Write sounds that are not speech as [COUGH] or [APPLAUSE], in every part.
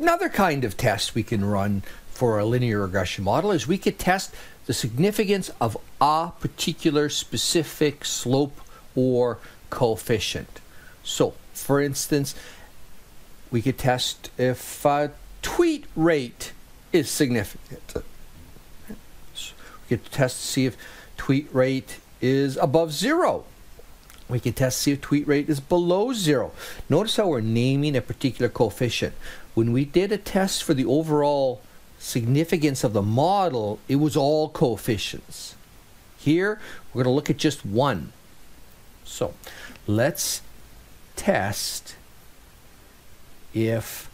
Another kind of test we can run for a linear regression model is we could test the significance of a particular specific slope or coefficient. So, for instance, we could test if a tweet rate is significant. We could test to see if tweet rate is above zero. We can test to see if tweet rate is below zero. Notice how we're naming a particular coefficient. When we did a test for the overall significance of the model, it was all coefficients. Here, we're going to look at just one. So, let's test if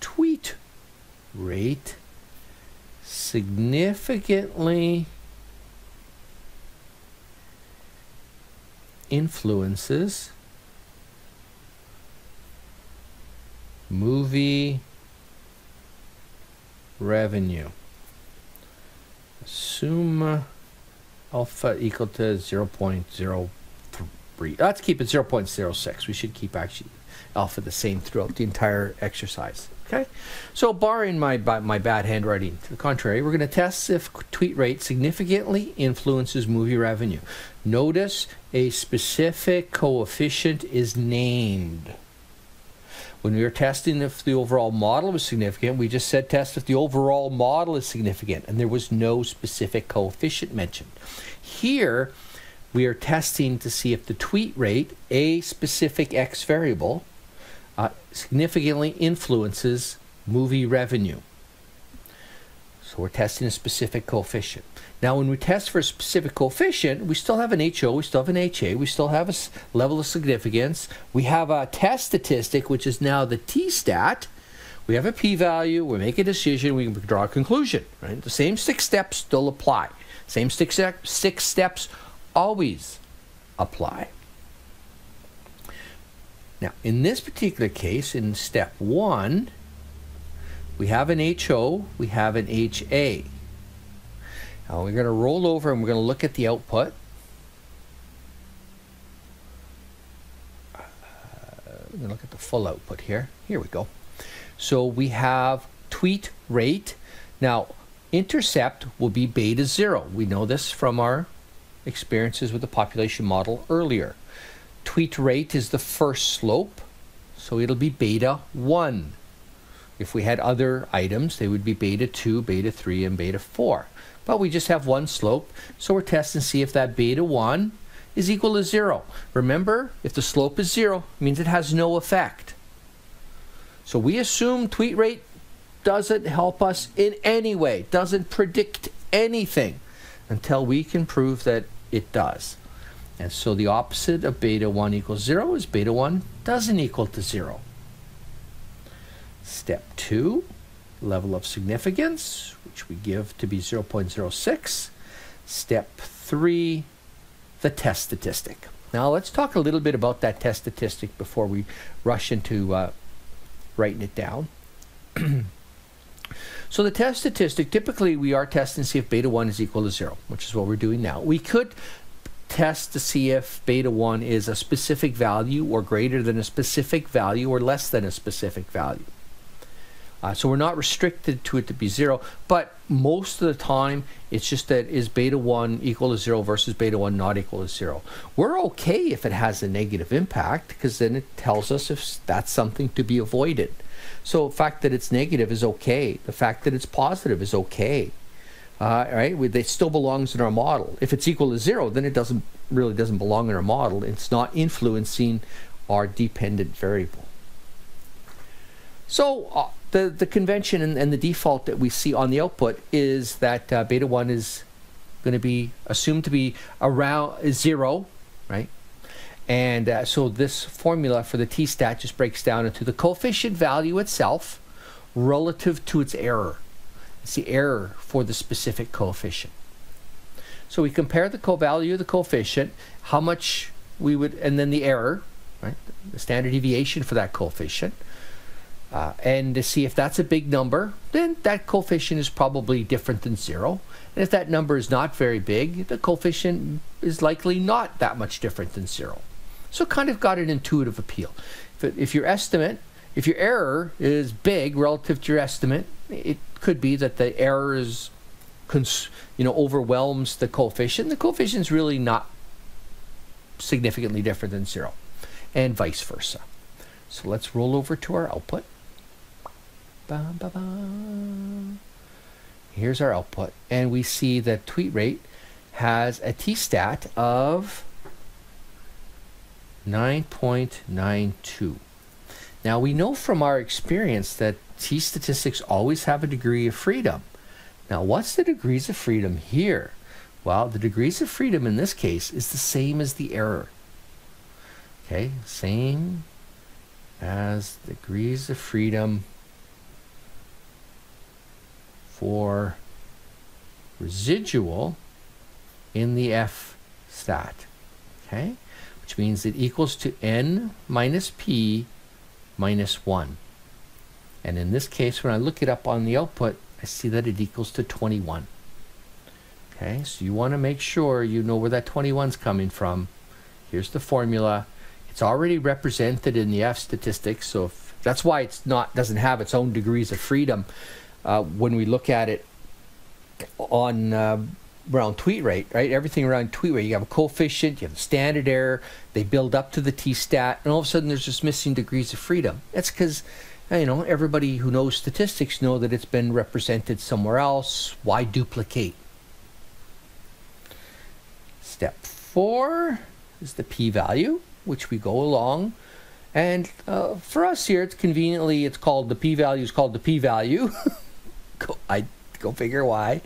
tweet rate significantly influences movie revenue. Assume alpha equal to 0 0.03. Let's keep it 0 0.06. We should keep actually alpha the same throughout the entire exercise. Okay, so barring my my bad handwriting, to the contrary, we're going to test if tweet rate significantly influences movie revenue. Notice a specific coefficient is named. When we were testing if the overall model was significant, we just said test if the overall model is significant, and there was no specific coefficient mentioned. Here, we are testing to see if the tweet rate, a specific x variable, uh, significantly influences movie revenue. So we're testing a specific coefficient. Now, when we test for a specific coefficient, we still have an HO, we still have an HA, we still have a level of significance. We have a test statistic, which is now the t-stat. We have a p-value, we make a decision, we draw a conclusion. Right? The same six steps still apply. Same six, six steps always apply. Now, in this particular case, in step one, we have an HO, we have an HA. Now we're going to roll over and we're going to look at the output. Uh, we're going to look at the full output here. Here we go. So we have tweet rate. Now, intercept will be beta zero. We know this from our experiences with the population model earlier. Tweet rate is the first slope, so it'll be beta 1. If we had other items, they would be beta 2, beta 3, and beta 4. But we just have one slope, so we're testing to see if that beta 1 is equal to 0. Remember, if the slope is 0, it means it has no effect. So we assume tweet rate doesn't help us in any way, doesn't predict anything until we can prove that it does. And so the opposite of beta 1 equals 0 is beta 1 doesn't equal to 0. Step 2, level of significance, which we give to be 0.06. Step 3, the test statistic. Now let's talk a little bit about that test statistic before we rush into uh, writing it down. [CLEARS THROAT] so the test statistic, typically we are testing to see if beta 1 is equal to 0, which is what we're doing now. We could test to see if beta 1 is a specific value or greater than a specific value or less than a specific value. Uh, so we're not restricted to it to be zero, but most of the time it's just that is beta 1 equal to zero versus beta 1 not equal to zero. We're okay if it has a negative impact because then it tells us if that's something to be avoided. So the fact that it's negative is okay. The fact that it's positive is okay uh, right? It still belongs in our model. If it's equal to zero, then it doesn't really doesn't belong in our model. It's not influencing our dependent variable. So uh, the the convention and, and, the default that we see on the output is that uh, beta one is going to be assumed to be around zero, right? And uh, so this formula for the t-stat just breaks down into the coefficient value itself relative to its error. It's the error for the specific coefficient. So we compare the co-value of the coefficient, how much we would, and then the error, right, the standard deviation for that coefficient, uh, and to see if that's a big number, then that coefficient is probably different than zero. And if that number is not very big, the coefficient is likely not that much different than zero. So kind of got an intuitive appeal. If, if your estimate if your error is big relative to your estimate, it could be that the error is, you know, overwhelms the coefficient. The coefficient is really not significantly different than zero, and vice versa. So let's roll over to our output. Here's our output, and we see the tweet rate has a t-stat of 9.92. Now we know from our experience that t-statistics always have a degree of freedom. Now what's the degrees of freedom here? Well, the degrees of freedom in this case is the same as the error. Okay, same as degrees of freedom for residual in the F stat. Okay, which means it equals to n minus p minus 1. And in this case, when I look it up on the output, I see that it equals to 21. Okay, so you want to make sure you know where that 21 is coming from. Here's the formula. It's already represented in the F statistics, so if, that's why it's not doesn't have its own degrees of freedom uh, when we look at it on uh, around tweet rate, right? Everything around tweet rate, you have a coefficient, you have a standard error, they build up to the t-stat, and all of a sudden there's just missing degrees of freedom. That's because you know everybody who knows statistics know that it's been represented somewhere else. Why duplicate? Step four is the p-value, which we go along. And uh, for us here, it's conveniently, it's called the p-value is called the p-value. [LAUGHS] I go figure why.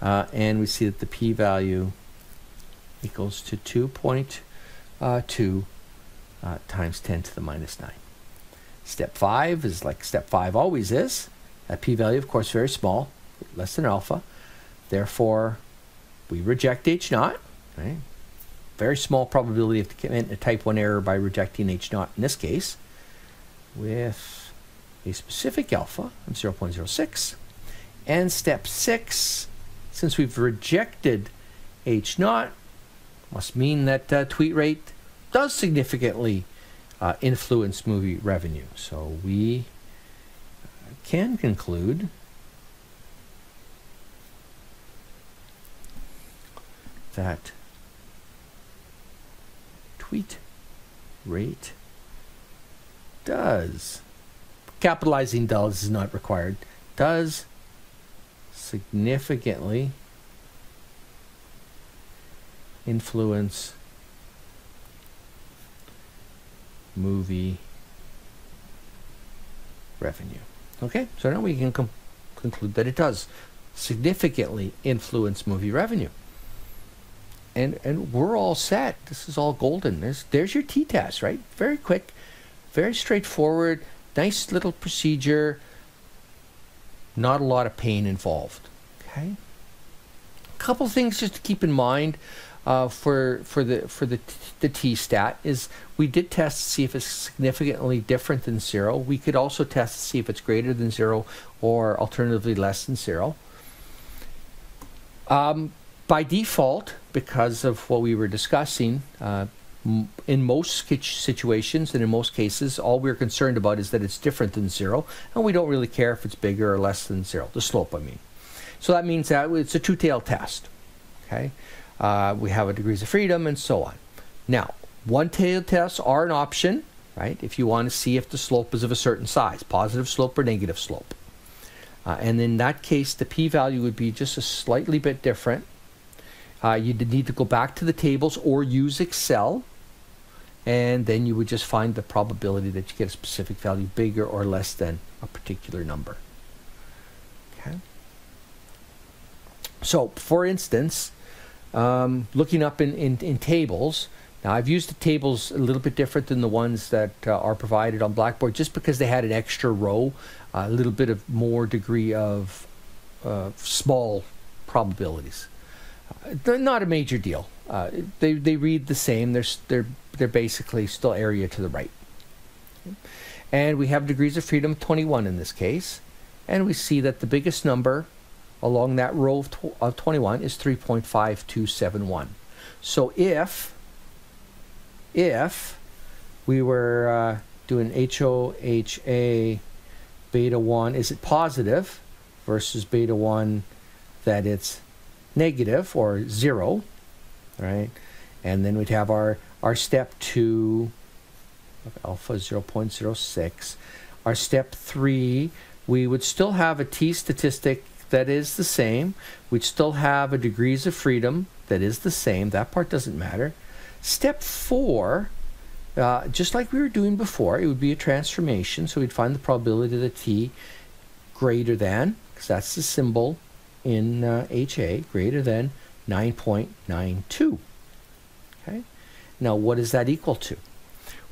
Uh, and we see that the p-value equals to 2.2 uh, uh, times 10 to the minus 9. Step 5 is like step 5 always is. That p-value, of course, very small, less than alpha. Therefore, we reject h naught. Right? Very small probability of committing a type 1 error by rejecting h naught in this case with a specific alpha of 0.06. And step 6, since we've rejected h naught, must mean that uh, tweet rate does significantly uh, influence movie revenue. So we can conclude that tweet rate does, capitalizing does is not required, does significantly influence movie revenue. Okay, so now we can conclude that it does significantly influence movie revenue and and we're all set. This is all golden. There's there's your t-test, right? Very quick, very straightforward, nice little procedure. Not a lot of pain involved. Okay. A couple things just to keep in mind uh, for for the for the the t-stat is we did test to see if it's significantly different than zero. We could also test to see if it's greater than zero or alternatively less than zero. Um, by default, because of what we were discussing, uh, in most situations and in most cases, all we're concerned about is that it's different than zero, and we don't really care if it's bigger or less than zero, the slope, I mean. So that means that it's a two-tailed test, okay? Uh, we have a degrees of freedom and so on. Now, one-tailed tests are an option, right, if you want to see if the slope is of a certain size, positive slope or negative slope. Uh, and in that case, the p-value would be just a slightly bit different. Uh, you need to go back to the tables or use Excel, and then you would just find the probability that you get a specific value bigger or less than a particular number. Okay. So, for instance, um, looking up in, in, in, tables, now I've used the tables a little bit different than the ones that uh, are provided on Blackboard just because they had an extra row, uh, a little bit of more degree of uh, small probabilities they're not a major deal. Uh, they they read the same. They're they're they're basically still area to the right. And we have degrees of freedom 21 in this case, and we see that the biggest number along that row of, tw of 21 is 3.5271. So if if we were uh, do an HOHA beta 1, is it positive versus beta 1 that it's negative or 0, right? And then we'd have our, our step 2 of alpha 0.06. Our step 3, we would still have a t statistic that is the same. We'd still have a degrees of freedom that is the same. That part doesn't matter. Step 4 uh, just like we were doing before, it would be a transformation. So we'd find the probability that t greater than, because that's the symbol in uh, HA, greater than 9.92. Okay. Now, what is that equal to?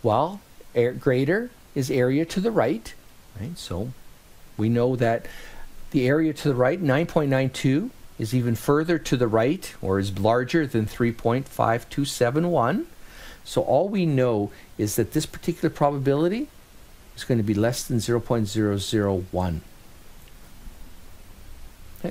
Well, air, greater is area to the right, right? So we know that the area to the right, 9.92, is even further to the right, or is larger than 3.5271. So all we know is that this particular probability is going to be less than 0.001.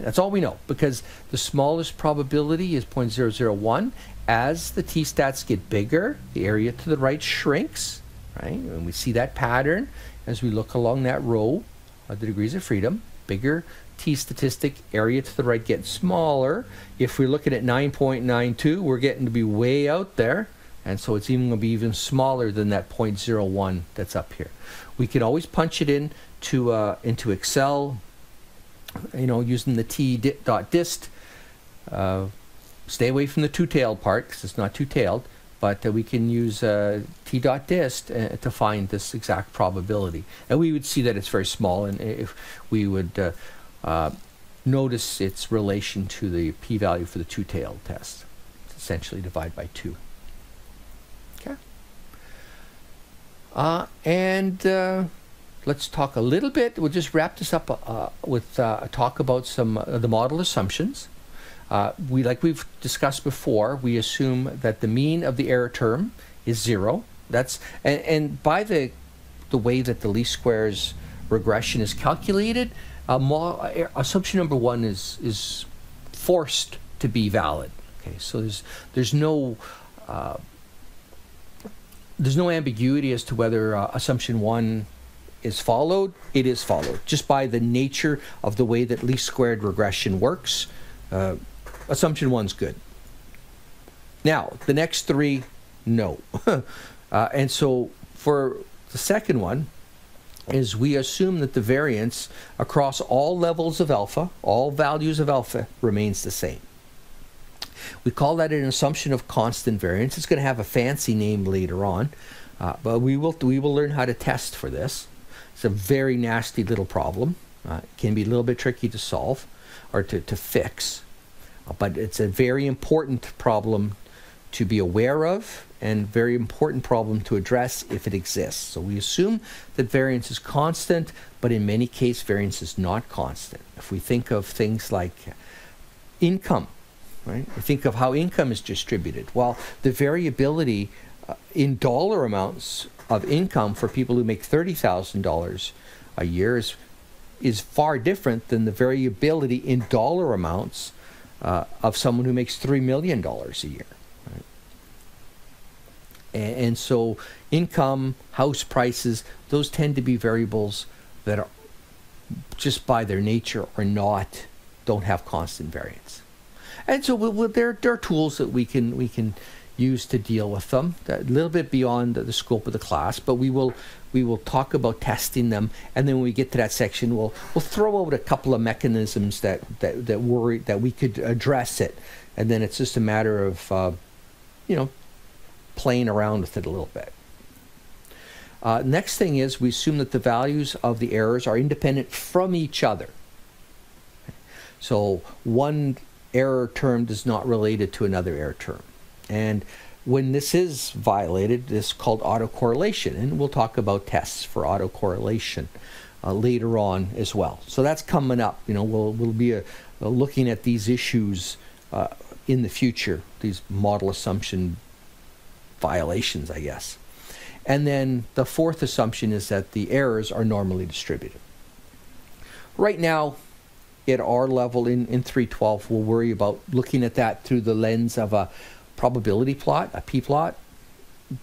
That's all we know because the smallest probability is 0.001. As the t-stats get bigger, the area to the right shrinks, right? And we see that pattern as we look along that row of the degrees of freedom. Bigger t statistic, area to the right gets smaller. If we're looking at 9.92, we're getting to be way out there. And so it's even going to be even smaller than that 0.01 that's up here. We can always punch it in to, uh, into Excel, you know, using the t dot dist. Uh, stay away from the two-tailed part because it's not two-tailed, but uh, we can use uh, t dot dist uh, to find this exact probability. And we would see that it's very small, and if we would uh, uh, notice its relation to the p-value for the two-tailed test. It's essentially divide by 2. Uh, and uh, let's talk a little bit. We'll just wrap this up uh, with uh, a talk about some of the model assumptions. Uh, we, like we've discussed before, we assume that the mean of the error term is zero. That's and, and by the the way that the least squares regression is calculated, uh, assumption number one is is forced to be valid. Okay, so there's there's no there's no ambiguity as to whether uh, assumption one is followed. It is followed just by the nature of the way that least squared regression works. Uh, assumption one's good. Now the next three, no, [LAUGHS] uh, and so for the second one is we assume that the variance across all levels of alpha, all values of alpha, remains the same. We call that an assumption of constant variance. It's going to have a fancy name later on, uh, but we will we will learn how to test for this. It's a very nasty little problem. Uh, it can be a little bit tricky to solve or to, to fix, uh, but it's a very important problem to be aware of and very important problem to address if it exists. So we assume that variance is constant, but in many cases variance is not constant. If we think of things like income right? We think of how income is distributed. Well, the variability uh, in dollar amounts of income for people who make thirty thousand dollars a year is is far different than the variability in dollar amounts uh, of someone who makes three million dollars a year. Right? And, and so, income, house prices, those tend to be variables that are just by their nature are not don't have constant variance. And so we'll, there, there are tools that we can we can use to deal with them. A little bit beyond the, scope of the class, but we will we will talk about testing them, and then when we get to that section, we'll we'll throw out a couple of mechanisms that that that worry that we could address it, and then it's just a matter of uh, you know playing around with it a little bit. Uh, next thing is we assume that the values of the errors are independent from each other. So one error term is not related to another error term. And when this is violated, this is called autocorrelation. And we'll talk about tests for autocorrelation uh, later on as well. So that's coming up. You know, we'll, we'll be uh, looking at these issues uh, in the future, these model assumption violations, I guess. And then the fourth assumption is that the errors are normally distributed. Right now, at our level in, in 312, we'll worry about looking at that through the lens of a probability plot, a p-plot.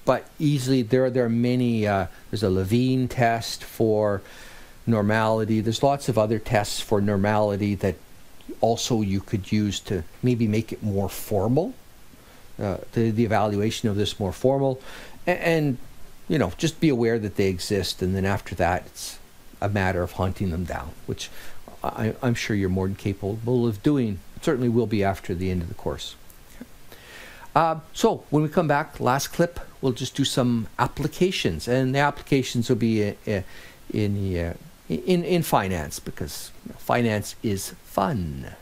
but easily there there are many. Uh, there's a Levene test for normality. There's lots of other tests for normality that also you could use to maybe make it more formal. Uh, the the evaluation of this more formal, and, and you know just be aware that they exist, and then after that it's a matter of hunting them down, which I, am sure you're more than capable of doing. Certainly will be after the end of the course. Uh, so when we come back, last clip, we'll just do some applications, and the applications will be uh, uh in, uh, in in finance because finance is fun.